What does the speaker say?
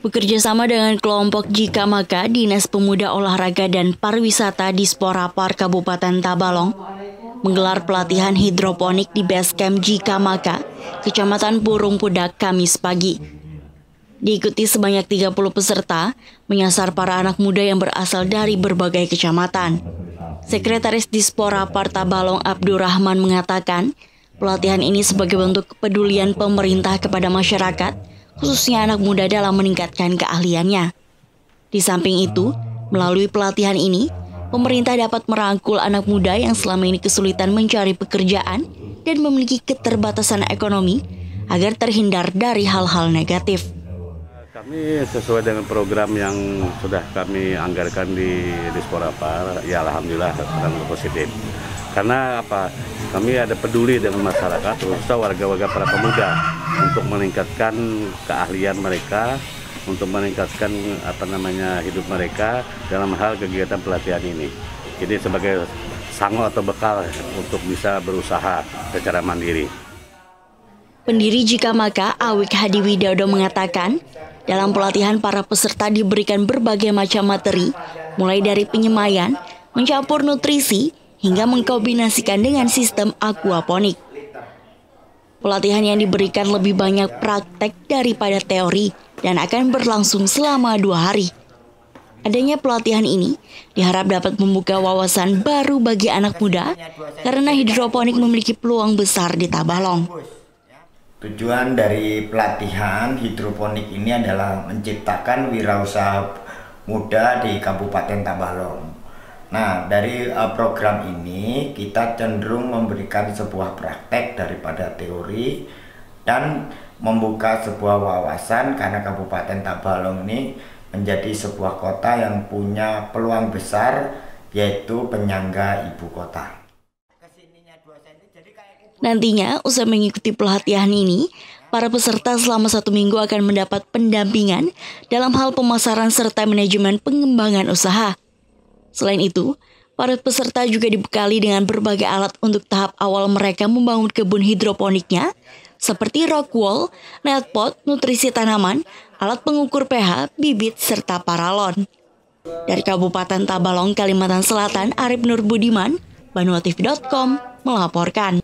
Bekerja sama dengan kelompok Jika Maka, Dinas Pemuda Olahraga dan Pariwisata di Spora Park Kabupaten Tabalong menggelar pelatihan hidroponik di base camp Jika Maka, Kecamatan Burung Pudak, Kamis pagi. Diikuti sebanyak 30 peserta, menyasar para anak muda yang berasal dari berbagai kecamatan. Sekretaris Dispora Parta Balong Abdurrahman mengatakan, pelatihan ini sebagai bentuk kepedulian pemerintah kepada masyarakat khususnya anak muda dalam meningkatkan keahliannya. Di samping itu, melalui pelatihan ini, pemerintah dapat merangkul anak muda yang selama ini kesulitan mencari pekerjaan dan memiliki keterbatasan ekonomi agar terhindar dari hal-hal negatif. Kami sesuai dengan program yang sudah kami anggarkan di Disporapar, ya Alhamdulillah sangat positif. Karena apa? Kami ada peduli dengan masyarakat, terutama warga-warga para pemuda untuk meningkatkan keahlian mereka, untuk meningkatkan apa namanya hidup mereka dalam hal kegiatan pelatihan ini. Jadi sebagai sango atau bekal untuk bisa berusaha secara mandiri. Pendiri Jika Maka, Awik Hadi Widodo mengatakan, dalam pelatihan para peserta diberikan berbagai macam materi, mulai dari penyemayan, mencampur nutrisi, hingga mengkombinasikan dengan sistem aquaponik. Pelatihan yang diberikan lebih banyak praktek daripada teori dan akan berlangsung selama dua hari. Adanya pelatihan ini diharap dapat membuka wawasan baru bagi anak muda karena hidroponik memiliki peluang besar di Tabalong. Tujuan dari pelatihan hidroponik ini adalah menciptakan wirausaha muda di Kabupaten Tabalong. Nah, dari uh, program ini kita cenderung memberikan sebuah praktek daripada teori dan membuka sebuah wawasan karena Kabupaten Tabalong ini menjadi sebuah kota yang punya peluang besar yaitu penyangga ibu kota. Nantinya, usai mengikuti pelatihan ini, para peserta selama satu minggu akan mendapat pendampingan dalam hal pemasaran serta manajemen pengembangan usaha. Selain itu, para peserta juga dibekali dengan berbagai alat untuk tahap awal mereka membangun kebun hidroponiknya, seperti rock wall, net pot, nutrisi tanaman, alat pengukur pH, bibit, serta paralon. Dari Kabupaten Tabalong, Kalimantan Selatan, Arif Nur Budiman, Banuatif.com melaporkan.